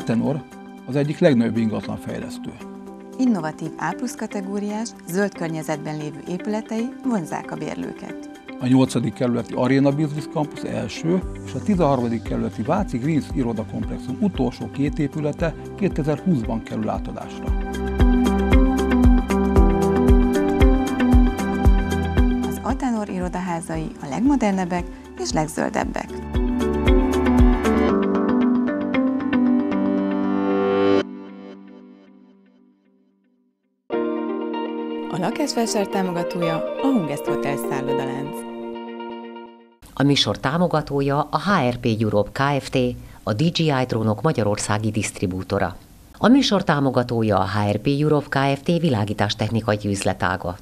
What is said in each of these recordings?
Atenor az egyik legnagyobb ingatlan fejlesztő. Innovatív A plusz kategóriás, zöld környezetben lévő épületei vonzák a bérlőket. A 8. kerületi Arena Business Campus első és a 13. kerületi Váci Greens irodakomplexum utolsó két épülete 2020-ban kerül átadásra. Az Atenor irodaházai a legmodernebbek és legzöldebbek. Lakásvásár támogatója a Hungest Hotel szállodalánc. A műsor támogatója a HRP Europe Kft., a DJI drónok magyarországi disztribútora. A műsor támogatója a HRP Europe Kft. világítástechnikai üzletága.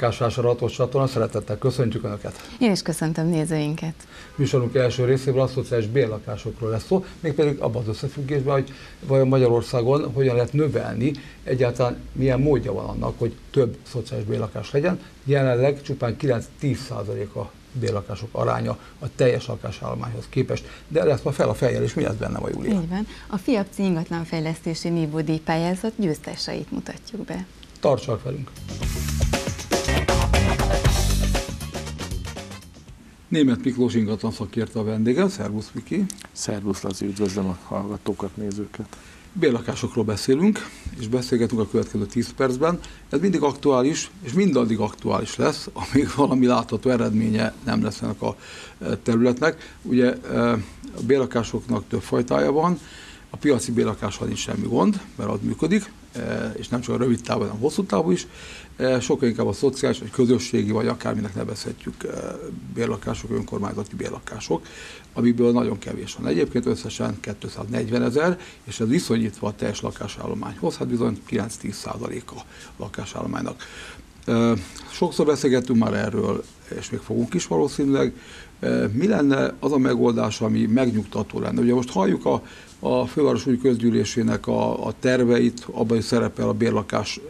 Lakásvásárlatos csatorna, szeretettel köszöntjük Önöket! Én is köszöntöm nézőinket. Műsorunk első részében a szociális bérlakásokról lesz szó, mégpedig abban az összefüggésben, hogy vajon Magyarországon hogyan lehet növelni, egyáltalán milyen módja van annak, hogy több szociális bérlakás legyen. Jelenleg csupán 9-10% a bérlakások aránya a teljes lakásállományhoz képest. De lesz ma fel a fejjel, és mi lesz benne a Júlia? Így van. A FIAPCI ingatlanfejlesztési nívódíj pályázat győzteseit mutatjuk be. Tartsak velünk! Német Miklós ingatlan szakértő a vendége. Szervusz, Miki! Szervusz, Lazi, üdvözlöm a hallgatókat, nézőket! Bérlakásokról beszélünk, és beszélgetünk a következő 10 percben. Ez mindig aktuális, és mindaddig aktuális lesz, amíg valami látható eredménye nem lesz ennek a területnek. Ugye a bérlakásoknak több fajtája van, a piaci bérlakással nincs semmi gond, mert az működik, és nem csak a rövid távon, hanem hosszú távon is. Sokkal inkább a szociális, vagy közösségi, vagy akárminek nevezhetjük bérlakások, önkormányzati bérlakások, amiből nagyon kevés van. Egyébként összesen 240 ezer, és ez viszonyítva a teljes lakásállományhoz, hát bizony 9-10 százaléka a lakásállománynak. Sokszor beszélgettünk már erről, és még fogunk is valószínűleg. Mi lenne az a megoldás, ami megnyugtató lenne? Ugye most halljuk a, a főváros új közgyűlésének a, a terveit, abban is szerepel a bérlakás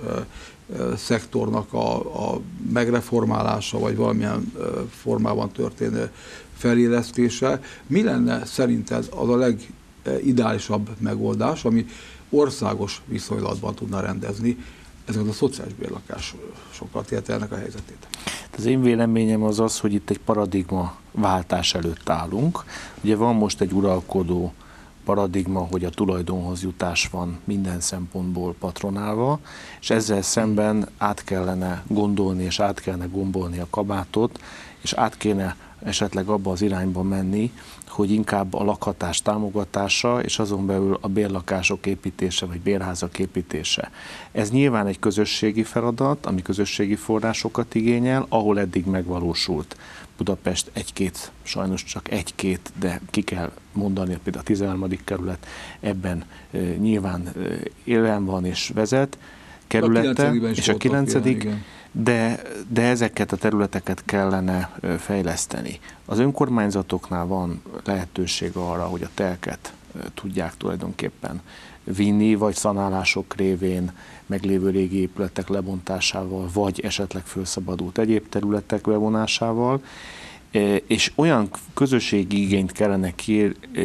szektornak a, a megreformálása, vagy valamilyen formában történő felélesztése. Mi lenne szerinted az a legideálisabb megoldás, ami országos viszonylatban tudna rendezni ezeket a szociális bérlakásokat, illetve ennek a helyzetét? Az én véleményem az az, hogy itt egy paradigma váltás előtt állunk. Ugye van most egy uralkodó paradigma, hogy a tulajdonhoz jutás van minden szempontból patronálva, és ezzel szemben át kellene gondolni és át kellene gombolni a kabátot, és át kéne esetleg abba az irányba menni, hogy inkább a lakhatás támogatása, és azon belül a bérlakások építése, vagy bérházak építése. Ez nyilván egy közösségi feladat, ami közösségi forrásokat igényel, ahol eddig megvalósult. Budapest egy-két, sajnos csak egy-két, de ki kell mondani, például a 13. kerület ebben nyilván élen van és vezet, kerülete, a és a 9 de, de ezeket a területeket kellene fejleszteni. Az önkormányzatoknál van lehetőség arra, hogy a telket tudják tulajdonképpen vinni, vagy szanálások révén meglévő régi épületek lebontásával, vagy esetleg felszabadult egyéb területek bevonásával, és olyan közösségi igényt kellene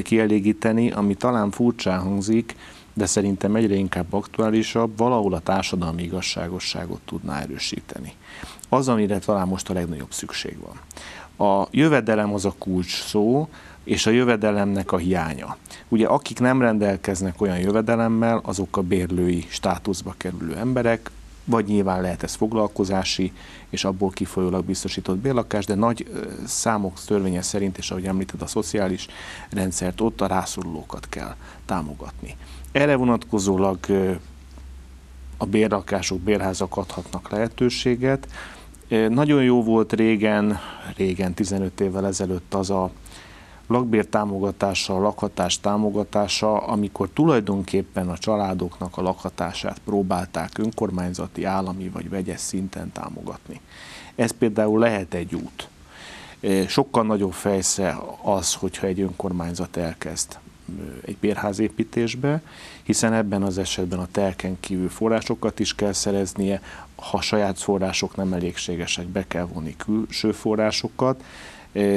kielégíteni, ami talán furcsán hangzik, de szerintem egyre inkább aktuálisabb, valahol a társadalmi igazságosságot tudná erősíteni. Az, amire talán most a legnagyobb szükség van. A jövedelem az a kulcs szó, és a jövedelemnek a hiánya. Ugye akik nem rendelkeznek olyan jövedelemmel, azok a bérlői státuszba kerülő emberek, vagy nyilván lehet ez foglalkozási, és abból kifolyólag biztosított bérlakás, de nagy számok törvénye szerint, és ahogy említed a szociális rendszert, ott a rászorulókat kell támogatni. Erre vonatkozólag a bérlakások, bérházak adhatnak lehetőséget. Nagyon jó volt régen, régen 15 évvel ezelőtt az a lakbér támogatása, a lakhatás támogatása, amikor tulajdonképpen a családoknak a lakhatását próbálták önkormányzati, állami vagy vegyes szinten támogatni. Ez például lehet egy út. Sokkal nagyobb fejsze az, hogyha egy önkormányzat elkezd egy bérházépítésbe, hiszen ebben az esetben a telken kívül forrásokat is kell szereznie, ha saját források nem elégségesek, be kell vonni külső forrásokat.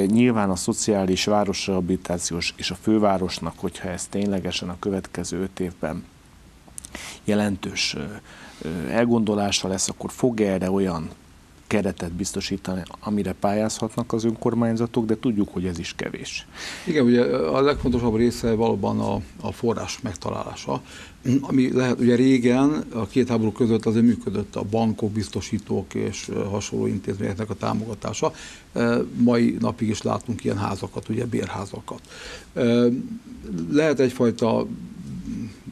Nyilván a szociális városrehabilitációs és a fővárosnak, hogyha ez ténylegesen a következő öt évben jelentős elgondolása lesz, akkor fog erre olyan keretet biztosítani, amire pályázhatnak az önkormányzatok, de tudjuk, hogy ez is kevés. Igen, ugye a legfontosabb része valóban a, a forrás megtalálása, ami lehet, ugye régen a két háború között azért működött a bankok, biztosítók és hasonló intézményeknek a támogatása. Mai napig is látunk ilyen házakat, ugye bérházakat. Lehet egyfajta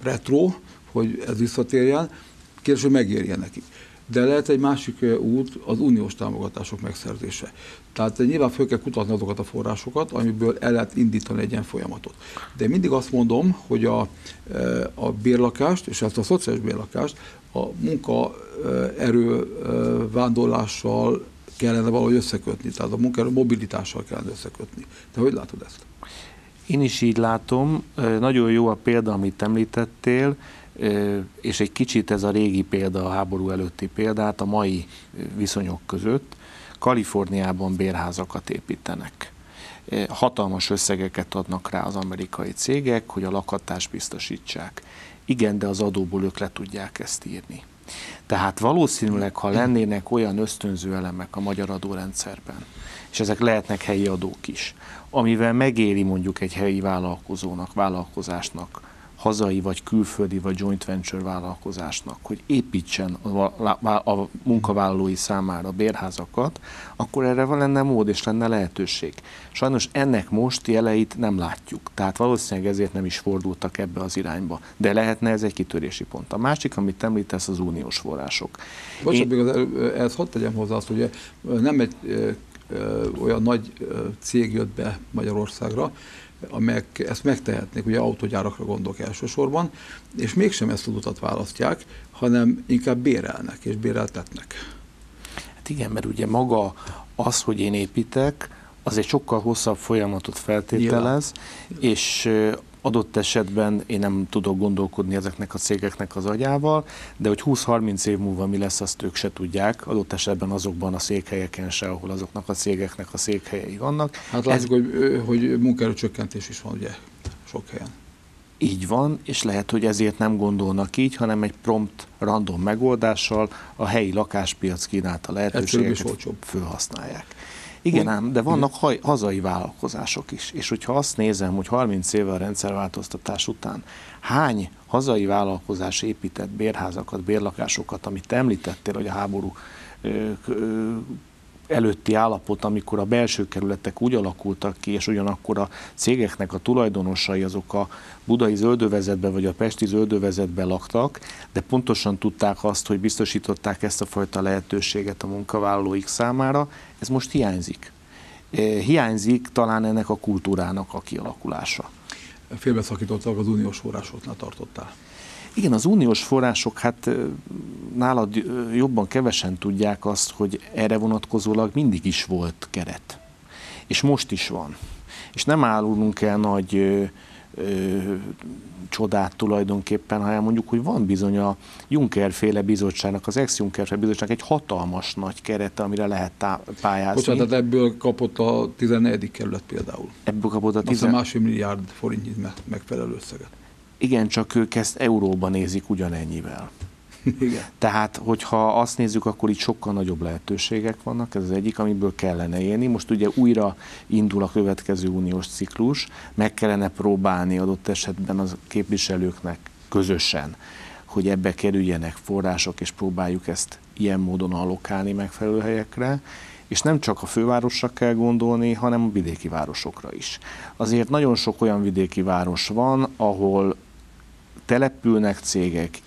retro, hogy ez visszatérjen, kérdés, hogy megérje nekik. De lehet egy másik út az uniós támogatások megszerzése. Tehát nyilván föl kell kutatni azokat a forrásokat, amiből el lehet indítani egy ilyen folyamatot. De mindig azt mondom, hogy a, a bérlakást, és ezt a szociális bérlakást a munkaerő vándorlással kellene valahogy összekötni, tehát a munkaerő mobilitással kellene összekötni. Te hogy látod ezt? Én is így látom. Nagyon jó a példa, amit említettél és egy kicsit ez a régi példa, a háború előtti példát a mai viszonyok között. Kaliforniában bérházakat építenek. Hatalmas összegeket adnak rá az amerikai cégek, hogy a lakhatást biztosítsák. Igen, de az adóból ők le tudják ezt írni. Tehát valószínűleg, ha lennének olyan ösztönző elemek a magyar adórendszerben, és ezek lehetnek helyi adók is, amivel megéri mondjuk egy helyi vállalkozónak, vállalkozásnak hazai vagy külföldi vagy joint venture vállalkozásnak, hogy építsen a, a munkavállalói számára bérházakat, akkor erre van lenne mód és lenne lehetőség. Sajnos ennek most jeleit nem látjuk, tehát valószínűleg ezért nem is fordultak ebbe az irányba. De lehetne ez egy kitörési pont. A másik, amit említesz, az uniós források. Bocsánat, Én... még az, ezt hadd tegyem hozzá azt, hogy nem egy olyan nagy cég jött be Magyarországra, amelyek ezt megtehetnék, ugye autógyárakra gondolok elsősorban, és mégsem ezt az utat választják, hanem inkább bérelnek és béreltetnek. Hát igen, mert ugye maga az, hogy én építek, az egy sokkal hosszabb folyamatot feltételez, Nyilván. és adott esetben én nem tudok gondolkodni ezeknek a cégeknek az agyával, de hogy 20-30 év múlva mi lesz, azt ők se tudják, adott esetben azokban a székhelyeken se, ahol azoknak a cégeknek a székhelyei vannak. Hát látjuk, Ez... hogy, hogy munkaerőcsökkentés is van ugye sok helyen. Így van, és lehet, hogy ezért nem gondolnak így, hanem egy prompt, random megoldással a helyi lakáspiac kínálta lehetőségeket felhasználják. Igen ám, de vannak haj, hazai vállalkozások is. És hogyha azt nézem, hogy 30 éve a rendszerváltoztatás után hány hazai vállalkozás épített bérházakat, bérlakásokat, amit te említettél, hogy a háború előtti állapot, amikor a belső kerületek úgy alakultak ki, és ugyanakkor a cégeknek a tulajdonosai azok a budai zöldövezetben vagy a pesti zöldövezetben laktak, de pontosan tudták azt, hogy biztosították ezt a fajta lehetőséget a munkavállalóik számára, ez most hiányzik. E, hiányzik talán ennek a kultúrának a kialakulása. Félbeszakítottak az uniós forrásoknál tartottál. Igen, az uniós források, hát nálad jobban kevesen tudják azt, hogy erre vonatkozólag mindig is volt keret. És most is van. És nem állulunk el nagy ö, ö, csodát tulajdonképpen, hanem mondjuk, hogy van bizony a Juncker féle bizottságnak, az ex-Juncker féle bizottságnak egy hatalmas nagy kerete, amire lehet tá- pályázni. Bocsánat, ebből kapott a 14. kerület például. Ebből kapott a 14. Tizen... másfél milliárd forintnyi megfelelő összeget. Igen, csak ők ezt euróban nézik ugyanennyivel. Igen. Tehát, hogyha azt nézzük, akkor itt sokkal nagyobb lehetőségek vannak, ez az egyik, amiből kellene élni. Most ugye újra indul a következő uniós ciklus, meg kellene próbálni adott esetben az képviselőknek közösen, hogy ebbe kerüljenek források, és próbáljuk ezt ilyen módon allokálni megfelelő helyekre, és nem csak a fővárosra kell gondolni, hanem a vidéki városokra is. Azért nagyon sok olyan vidéki város van, ahol települnek cégek,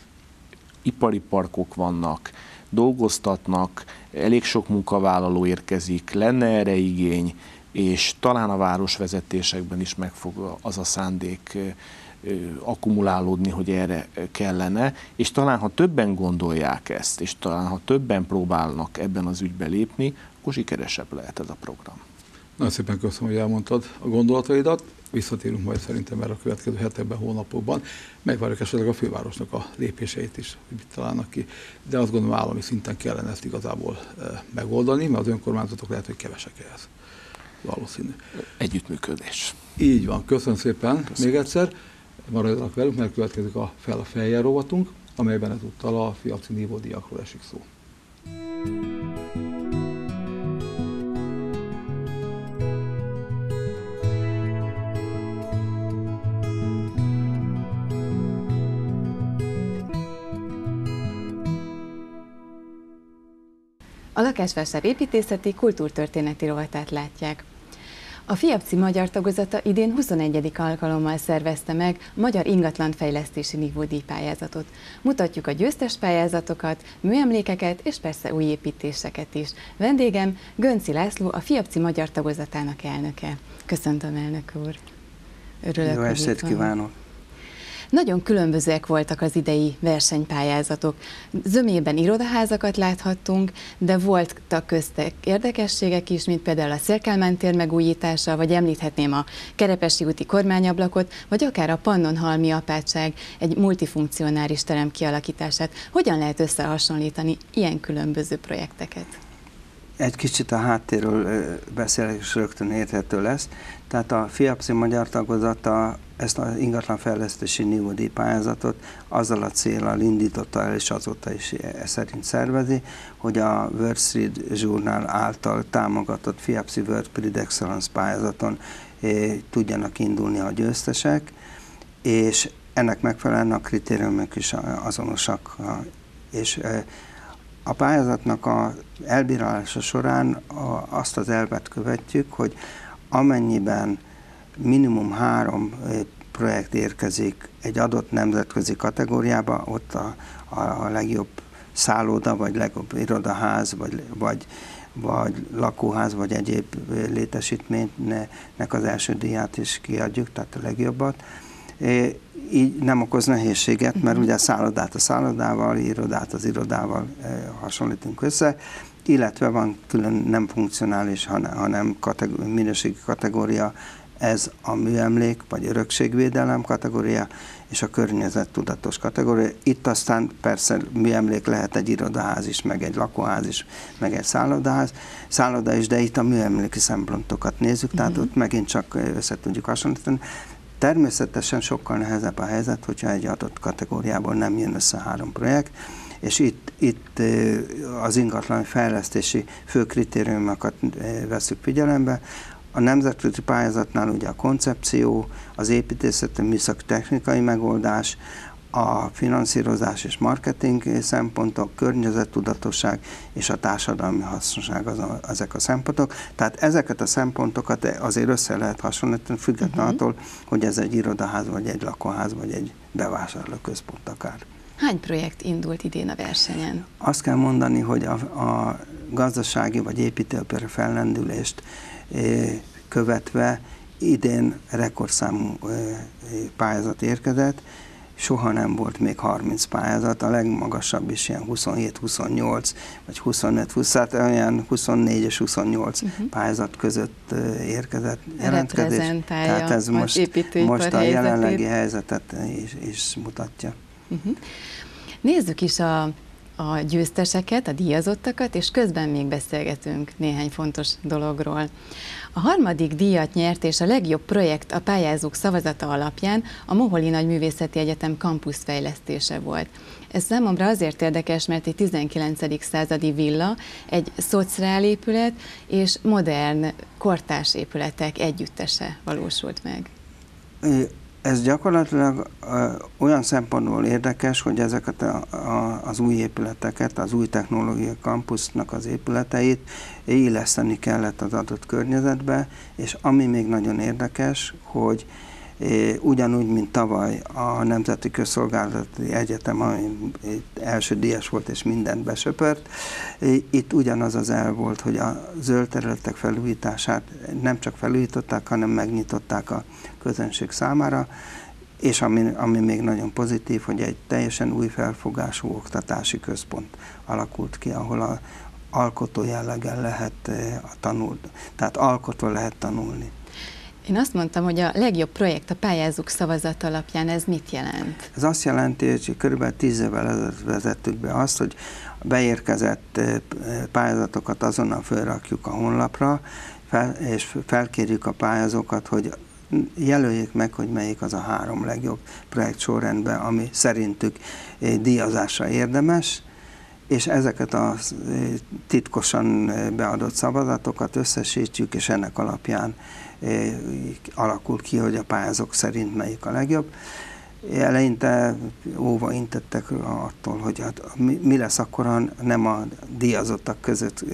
ipari parkok vannak, dolgoztatnak, elég sok munkavállaló érkezik, lenne erre igény, és talán a városvezetésekben is meg fog az a szándék akkumulálódni, hogy erre kellene, és talán ha többen gondolják ezt, és talán ha többen próbálnak ebben az ügybe lépni, akkor sikeresebb lehet ez a program. Nagyon szépen köszönöm, hogy elmondtad a gondolataidat. Visszatérünk majd szerintem erre a következő hetekben, hónapokban. Megvárjuk esetleg a fővárosnak a lépéseit is, hogy mit találnak ki. De azt gondolom, állami szinten kellene ezt igazából megoldani, mert az önkormányzatok lehet, hogy kevesek ehhez. Valószínű. Együttműködés. Így van. Köszönöm szépen köszönöm. még egyszer. Maradjanak velünk, mert következik a fel a fejjel rovatunk, amelyben ezúttal a fiaci nívódiakról esik szó. A lakásvásár építészeti kultúrtörténeti rovatát látják. A FIAPCI magyar tagozata idén 21. alkalommal szervezte meg a Magyar Ingatlanfejlesztési Nívódíj pályázatot. Mutatjuk a győztes pályázatokat, műemlékeket és persze új építéseket is. Vendégem Gönci László, a FIAPCI magyar tagozatának elnöke. Köszöntöm, elnök úr. Örülök, Jó estét kívánok! Nagyon különbözőek voltak az idei versenypályázatok. Zömében irodaházakat láthattunk, de voltak köztek érdekességek is, mint például a Szélkálmán tér megújítása, vagy említhetném a Kerepesi úti kormányablakot, vagy akár a Pannonhalmi apátság egy multifunkcionáris terem kialakítását. Hogyan lehet összehasonlítani ilyen különböző projekteket? Egy kicsit a háttérről beszélek, és rögtön érthető lesz. Tehát a FIAPSZI magyar tagozata ezt az ingatlanfejlesztési nívódi pályázatot azzal a célral indította el, és azóta is e szerint szervezi, hogy a World Street Journal által támogatott FIAPSI World Prix Excellence pályázaton e, tudjanak indulni a győztesek, és ennek megfelelően a kritériumok is azonosak, és e, a pályázatnak a elbírálása során azt az elvet követjük, hogy amennyiben minimum három projekt érkezik egy adott nemzetközi kategóriába, ott a, a, a legjobb szálloda, vagy legjobb irodaház, vagy, vagy, vagy lakóház, vagy egyéb létesítménynek az első díját is kiadjuk, tehát a legjobbat. Így nem okoz nehézséget, mert mhm. ugye a szállodát a szállodával, irodát az irodával hasonlítunk össze, illetve van külön nem funkcionális, hanem kategóri, minőségi kategória, ez a műemlék vagy örökségvédelem kategória, és a környezettudatos kategória. Itt aztán persze műemlék lehet egy irodaház is, meg egy lakóház is, meg egy szállodaház, szálloda is, de itt a műemléki szempontokat nézzük, tehát uh-huh. ott megint csak össze tudjuk hasonlítani. Természetesen sokkal nehezebb a helyzet, hogyha egy adott kategóriából nem jön össze három projekt, és itt, itt az ingatlan fejlesztési fő kritériumokat veszük figyelembe, a nemzetközi pályázatnál ugye a koncepció, az építészeti műszaki technikai megoldás, a finanszírozás és marketing szempontok, környezettudatosság és a társadalmi hasznosság az a, ezek a szempontok. Tehát ezeket a szempontokat azért össze lehet hasonlítani, függetlenül uh-huh. attól, hogy ez egy irodaház, vagy egy lakóház, vagy egy bevásárlóközpont akár. Hány projekt indult idén a versenyen? Azt kell mondani, hogy a, a gazdasági vagy építőipari fellendülést követve idén rekordszámú pályázat érkezett, soha nem volt még 30 pályázat, a legmagasabb is ilyen 27-28, vagy 25-20, tehát olyan 24 és 28 uh-huh. Mhm. pályázat között érkezett jelentkezés. Tehát ez most, most a jelenlegi helyzetet is, is mutatja. Uh-huh. Nézzük is a a győzteseket, a díjazottakat, és közben még beszélgetünk néhány fontos dologról. A harmadik díjat nyert, és a legjobb projekt a pályázók szavazata alapján a Moholi Nagyművészeti Egyetem kampusz fejlesztése volt. Ez számomra azért érdekes, mert egy 19. századi villa, egy szociál épület és modern kortás épületek együttese valósult meg. Ez gyakorlatilag olyan szempontból érdekes, hogy ezeket a, a, az új épületeket, az új technológiai kampusznak az épületeit illeszteni kellett az adott környezetbe, és ami még nagyon érdekes, hogy ugyanúgy, mint tavaly a Nemzeti Közszolgálati Egyetem, ami első díjas volt és mindent besöpört, itt ugyanaz az el volt, hogy a zöld területek felújítását nem csak felújították, hanem megnyitották a közönség számára, és ami, ami még nagyon pozitív, hogy egy teljesen új felfogású oktatási központ alakult ki, ahol a alkotó jelleggel lehet a tanul, tehát alkotva lehet tanulni. Én azt mondtam, hogy a legjobb projekt a pályázók szavazat alapján, ez mit jelent? Ez azt jelenti, hogy kb. 10 évvel vezettük be azt, hogy beérkezett pályázatokat azonnal felrakjuk a honlapra, és felkérjük a pályázókat, hogy jelöljék meg, hogy melyik az a három legjobb projekt sorrendben, ami szerintük díjazásra érdemes, és ezeket a titkosan beadott szavazatokat összesítjük, és ennek alapján alakul ki, hogy a pályázók szerint melyik a legjobb. Eleinte óva intettek attól, hogy hát mi lesz akkor, ha nem a díjazottak között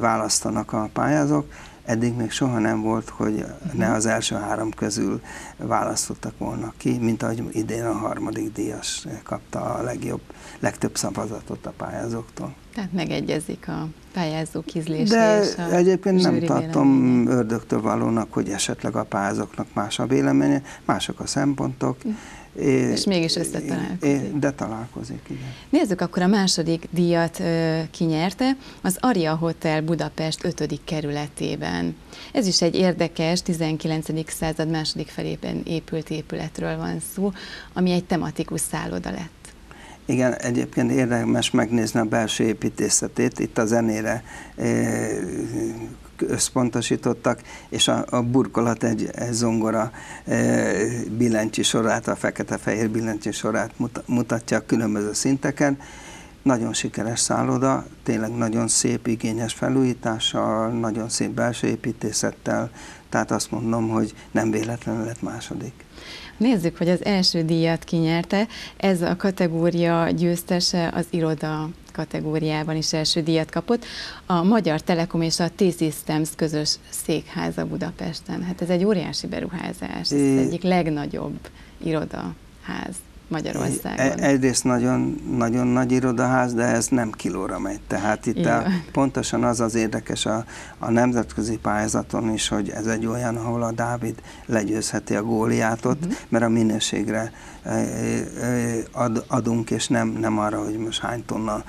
választanak a pályázók, eddig még soha nem volt, hogy ne az első három közül választottak volna ki, mint ahogy idén a harmadik díjas kapta a legjobb, legtöbb szavazatot a pályázóktól. Tehát megegyezik a pályázók ízlése De és a egyébként nem tartom ördögtől valónak, hogy esetleg a pályázóknak más a véleménye, mások a szempontok. Mm és mégis összetalálkozik. De találkozik, igen. Nézzük akkor a második díjat kinyerte, az Aria Hotel Budapest 5. kerületében. Ez is egy érdekes, 19. század második felében épült épületről van szó, ami egy tematikus szálloda lett. Igen, egyébként érdemes megnézni a belső építészetét. Itt a zenére összpontosítottak, és a, a burkolat egy, egy zongora e, billentyű sorát, a fekete-fehér billentyű sorát mutatja a különböző szinteken. Nagyon sikeres szálloda, tényleg nagyon szép, igényes felújítással, nagyon szép belső építészettel, tehát azt mondom, hogy nem véletlenül lett második. Nézzük, hogy az első díjat kinyerte. Ez a kategória győztese az iroda kategóriában is első díjat kapott. A Magyar Telekom és a T-Systems közös székháza Budapesten. Hát ez egy óriási beruházás, ez é... egyik legnagyobb irodaház. Magyarországon. E, egyrészt nagyon, nagyon nagy irodaház, de ez nem kilóra megy. Tehát itt a, pontosan az az érdekes a, a nemzetközi pályázaton is, hogy ez egy olyan, ahol a Dávid legyőzheti a góliátot, uh-huh. mert a minőségre e, e, ad, adunk, és nem, nem arra, hogy most hány tonna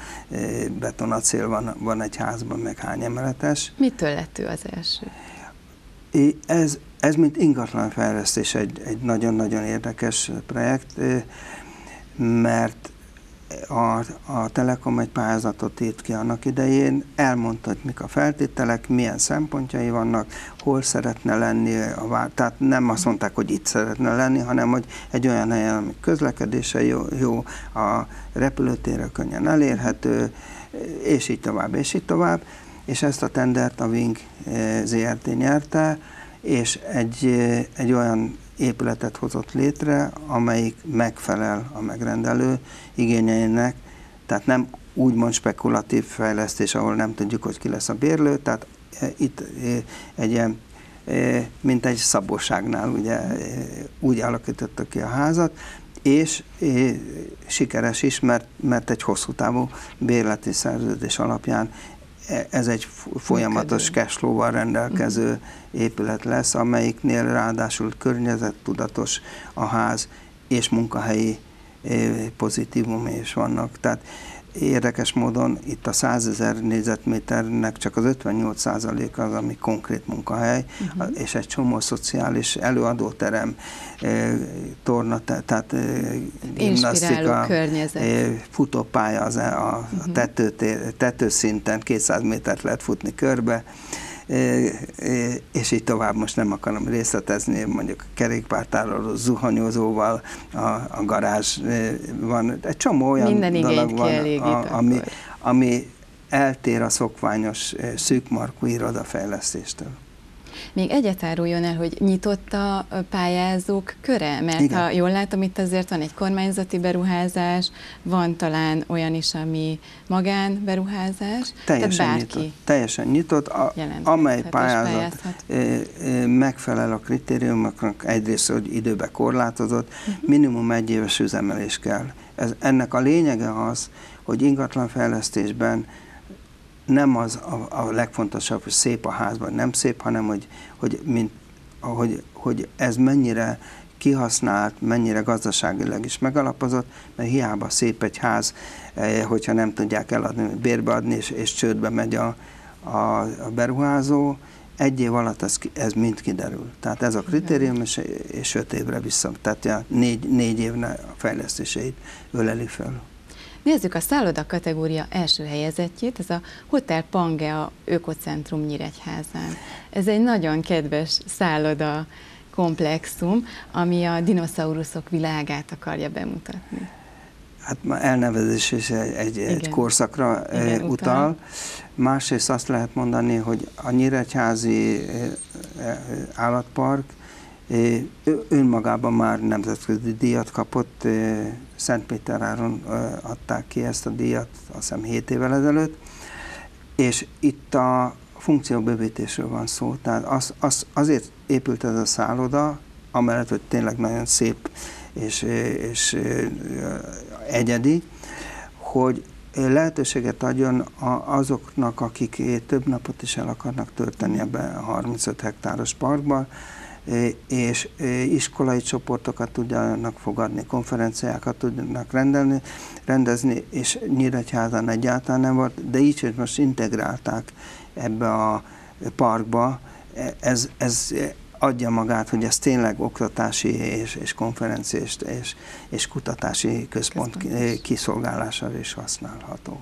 betonacél van, van egy házban, meg hány emeletes. Mitől lett ő az első? Ez, ez mint ingatlanfejlesztés egy, egy nagyon-nagyon érdekes projekt, mert a, a Telekom egy pályázatot írt ki annak idején, elmondta, hogy mik a feltételek, milyen szempontjai vannak, hol szeretne lenni, a vár, tehát nem azt mondták, hogy itt szeretne lenni, hanem hogy egy olyan helyen, ami közlekedése jó, jó a repülőtérre könnyen elérhető, és így tovább, és így tovább, és ezt a tendert a Wing ZRT nyerte, és egy, egy olyan épületet hozott létre, amelyik megfelel a megrendelő igényeinek, tehát nem úgymond spekulatív fejlesztés, ahol nem tudjuk, hogy ki lesz a bérlő, tehát itt egy ilyen, mint egy szabóságnál, ugye úgy alakítottak ki a házat, és sikeres is, mert, mert egy hosszú távú bérleti szerződés alapján ez egy folyamatos cashflow-val rendelkező uh-huh. épület lesz, amelyiknél ráadásul környezettudatos a ház, és munkahelyi eh, pozitívum is vannak. Tehát Érdekes módon itt a 100 ezer négyzetméternek csak az 58 az, ami konkrét munkahely, uh-huh. és egy csomó szociális előadóterem, eh, torna, tehát eh, gimnasztika, eh, futópálya az, a, uh-huh. tető, tetőszinten 200 métert lehet futni körbe, és így tovább. Most nem akarom részletezni, mondjuk kerékpártároló zuhanyozóval, a, a garázs van, egy csomó olyan Minden dolog van, a, ami, ami eltér a szokványos szűkmarkú irodafejlesztéstől. Még egyet áruljon el, hogy nyitott a pályázók köre, mert Igen. ha jól látom, itt azért van egy kormányzati beruházás, van talán olyan is, ami magánberuházás, teljesen tehát bárki nyitott, teljesen nyitott, a, amely pályázat megfelel a kritériumoknak, egyrészt, hogy időbe korlátozott, uh-huh. minimum egy éves üzemelés kell. Ez, ennek a lényege az, hogy ingatlanfejlesztésben nem az a, a legfontosabb, hogy szép a ház, vagy nem szép, hanem hogy, hogy, mint, hogy, hogy ez mennyire kihasznált, mennyire gazdaságilag is megalapozott, mert hiába szép egy ház, hogyha nem tudják eladni, bérbeadni, és, és csődbe megy a, a, a beruházó, egy év alatt ez, ez mind kiderül. Tehát ez a kritérium, és, és öt évre vissza, tehát négy, négy évne a fejlesztéseit öleli föl. Nézzük a szálloda kategória első helyezettjét, ez a Hotel Pangea Ökocentrum Nyíregyházán. Ez egy nagyon kedves szálloda komplexum, ami a dinoszauruszok világát akarja bemutatni. Hát ma elnevezés is egy, egy, egy korszakra Igen, utal. utal. Másrészt azt lehet mondani, hogy a Nyíregyházi állatpark önmagában már nemzetközi díjat kapott, Szentpéteráron adták ki ezt a díjat, azt hiszem 7 évvel ezelőtt, és itt a funkcióbővítésről van szó, tehát az, az, azért épült ez a szálloda, amellett, hogy tényleg nagyon szép és, és egyedi, hogy lehetőséget adjon azoknak, akik több napot is el akarnak tölteni ebbe a 35 hektáros parkba, és iskolai csoportokat tudjanak fogadni, konferenciákat tudnak rendelni, rendezni, és Nyíregyházan egyáltalán nem volt, de így, hogy most integrálták ebbe a parkba, ez, ez adja magát, hogy ez tényleg oktatási és, és konferenciás és, és kutatási központ Központ. kiszolgálására is használható.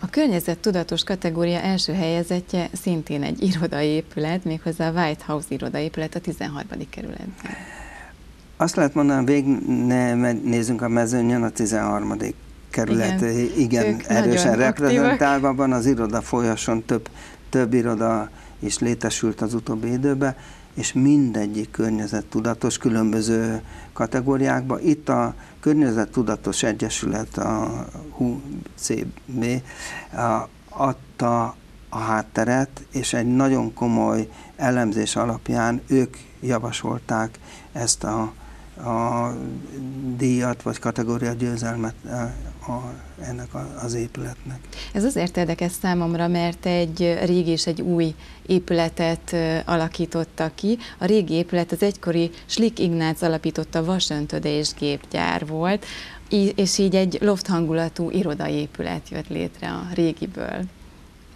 A környezet tudatos kategória első helyezettje szintén egy irodaépület, méghozzá a White House irodaépület a 13. kerületben. Azt lehet mondani, vég ne nézzünk a mezőnyön, a 13. kerület igen, igen erősen reprezentálva van, az iroda folyason több, több iroda is létesült az utóbbi időben, és mindegyik környezettudatos különböző kategóriákban. Itt a Környezettudatos Egyesület, a HUCB adta a hátteret, és egy nagyon komoly elemzés alapján ők javasolták ezt a a díjat vagy kategória győzelmet a, a, ennek a, az épületnek. Ez azért érdekes számomra, mert egy régi és egy új épületet alakította ki. A régi épület az egykori Slik Ignác alapította vasöntöde és gépgyár volt, és így egy loft hangulatú irodaépület jött létre a régiből.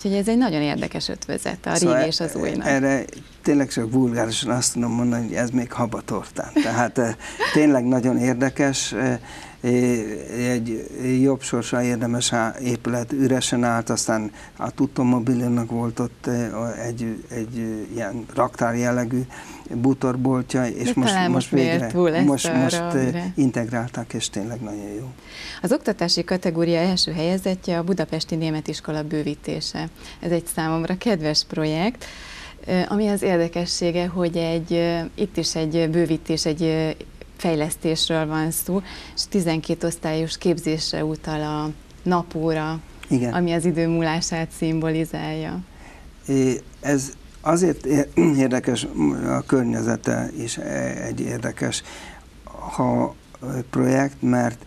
Úgyhogy ez egy nagyon érdekes ötvözet, a szóval régi és az újnak. Erre tényleg csak vulgárisan azt tudom mondani, hogy ez még habatortán. Tehát eh, tényleg nagyon érdekes, eh, egy jobb sorsa érdemes épület üresen állt, aztán a Tuttomobilionnak volt ott eh, egy, egy ilyen raktár jellegű bútorboltja, és De most, most végre most, most integrálták, és tényleg nagyon jó. Az oktatási kategória első helyezettje a Budapesti Német Iskola bővítése. Ez egy számomra kedves projekt, ami az érdekessége, hogy egy, itt is egy bővítés, egy fejlesztésről van szó, és 12 osztályos képzésre utal a napóra, Igen. ami az idő múlását szimbolizálja. Ez azért érdekes, a környezete is egy érdekes ha projekt, mert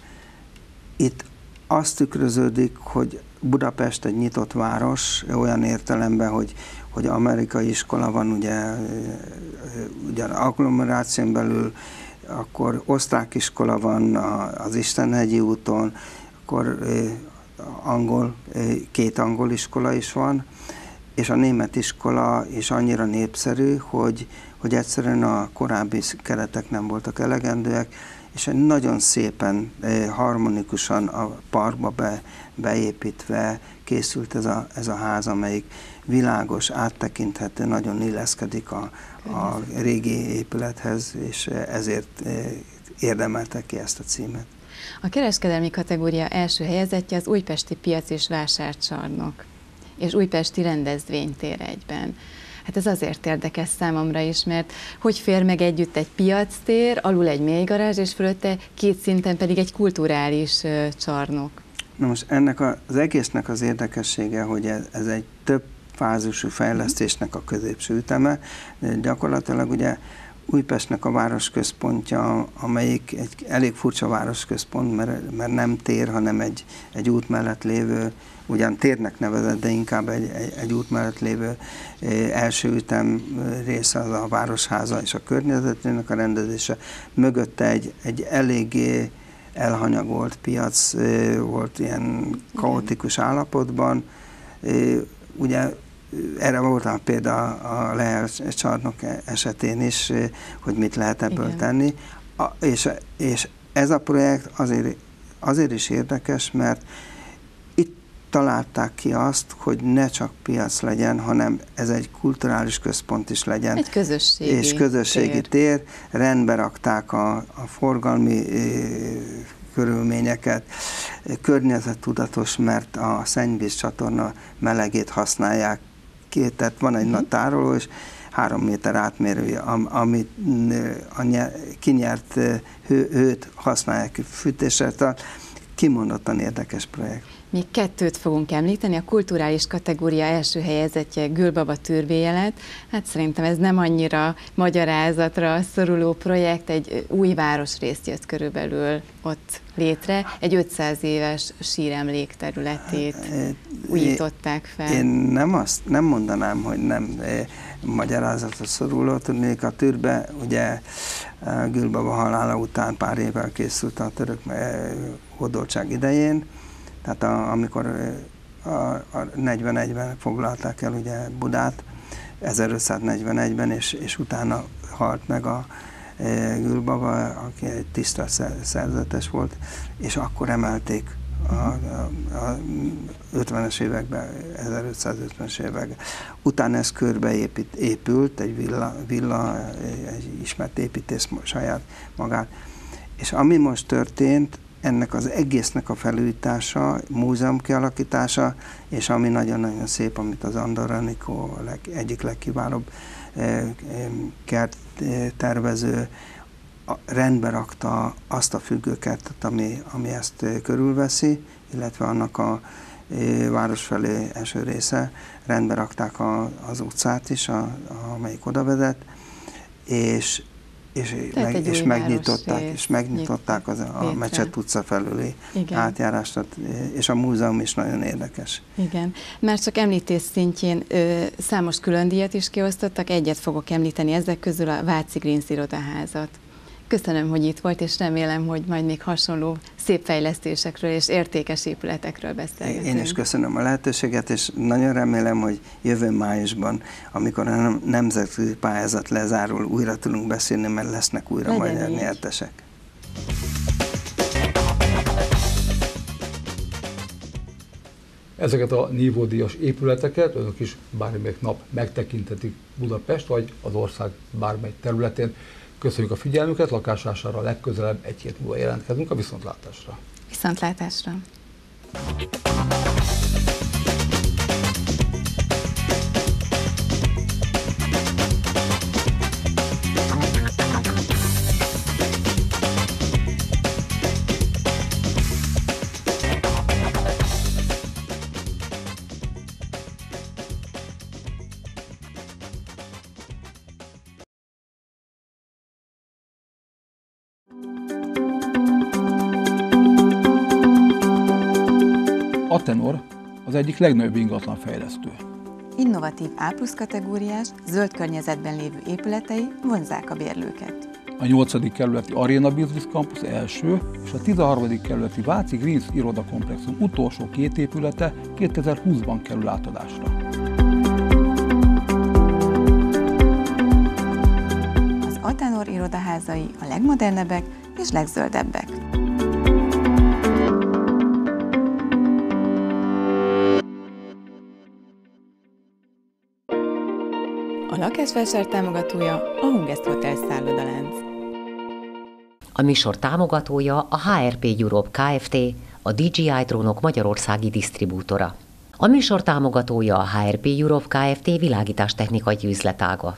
itt azt tükröződik, hogy Budapest egy nyitott város, olyan értelemben, hogy, hogy amerikai iskola van, ugye, ugye agglomeráción belül, akkor osztrák iskola van az Istenhegyi úton, akkor angol, két angol iskola is van, és a német iskola is annyira népszerű, hogy, hogy egyszerűen a korábbi keretek nem voltak elegendőek, és egy nagyon szépen, harmonikusan a parkba be, beépítve készült ez a, ez a ház, amelyik világos, áttekinthető, nagyon illeszkedik a, a régi épülethez, és ezért érdemelte ki ezt a címet. A kereskedelmi kategória első helyezettje az Újpesti Piac és Vásárcsarnok és Újpesti Rendezvénytér egyben. Hát ez azért érdekes számomra is, mert hogy fér meg együtt egy piactér, alul egy mélygarázs, és fölötte két szinten pedig egy kulturális csarnok. Na most ennek az egésznek az érdekessége, hogy ez, ez egy több fázisú fejlesztésnek a középső üteme, gyakorlatilag ugye Újpestnek a városközpontja, amelyik egy elég furcsa városközpont, mert, mert nem tér, hanem egy, egy út mellett lévő, ugyan térnek nevezett, de inkább egy, egy, egy út mellett lévő első ütem része az a Városháza és a környezetének a rendezése. Mögötte egy, egy eléggé elhanyagolt piac volt ilyen kaotikus állapotban. Ugye erre volt a példa a Lehel csarnok esetén is, hogy mit lehet ebből Igen. tenni. A, és, és ez a projekt azért, azért is érdekes, mert itt találták ki azt, hogy ne csak piac legyen, hanem ez egy kulturális központ is legyen. Egy közösségi És közösségi tér. tér. Rendbe rakták a, a forgalmi körülményeket, környezettudatos, mert a szennyvíz csatorna melegét használják ki, tehát van egy uh-huh. nagy tároló, és három méter átmérője, amit a kinyert hő, hőt használják fűtésre, tehát kimondottan érdekes projekt. Még kettőt fogunk említeni. A kulturális kategória első helyezettje Gülbaba Türbéjelet. Hát szerintem ez nem annyira magyarázatra szoruló projekt, egy új városrészt jött körülbelül ott létre. Egy 500 éves síremlék területét újították fel. Én nem, azt, nem mondanám, hogy nem magyarázatra szoruló. Tudnék a Türbe, ugye Gülbaba halála után pár évvel készült a török hódoltság idején, tehát a, amikor a, a 41-ben foglalták el ugye Budát, 1541-ben, és, és utána halt meg a e, Gülbaba, aki egy tiszta szerzetes volt, és akkor emelték a, a, a 50-es években, 1550-es években. Utána ez körbe épít, épült, egy villa, villa, egy ismert építész saját magát. És ami most történt, ennek az egésznek a felújítása, múzeum kialakítása, és ami nagyon-nagyon szép, amit az Andorra Nikó leg, egyik legkiválóbb eh, eh, kert eh, rendbe rakta azt a függőkertet, ami, ami ezt körülveszi, illetve annak a város felé eső része, rendbe rakták a, az utcát is, a, amelyik oda vezet, és és, meg, és megnyitották, és megnyitották az, a Mecset utca felüli Igen. átjárást, és a múzeum is nagyon érdekes. Igen, mert csak említés szintjén ö, számos külön díjat is kiosztottak, egyet fogok említeni ezek közül a Váci Greens irodaházat. Köszönöm, hogy itt volt, és remélem, hogy majd még hasonló szép fejlesztésekről és értékes épületekről beszélgetünk. Én is köszönöm a lehetőséget, és nagyon remélem, hogy jövő májusban, amikor a nemzetközi pályázat lezárul, újra tudunk beszélni, mert lesznek újra Legyen magyar így. nyertesek. Ezeket a nívódíjas épületeket önök is bármelyik nap megtekintetik Budapest vagy az ország bármely területén. Köszönjük a figyelmüket, lakásvására legközelebb egy hét múlva jelentkezünk a viszontlátásra. Viszontlátásra. Atenor az egyik legnagyobb ingatlan fejlesztő. Innovatív A plusz kategóriás, zöld környezetben lévő épületei vonzák a bérlőket. A 8. kerületi Arena Business Campus első és a 13. kerületi Váci Greens irodakomplexum utolsó két épülete 2020-ban kerül átadásra. Az Atenor irodaházai a legmodernebbek és legzöldebbek. A lakásvásár támogatója a Hungest Hotel szállodalánc. A műsor támogatója a HRP Europe Kft., a DJI drónok magyarországi disztribútora. A műsor támogatója a HRP Europe Kft. világítástechnikai üzletága.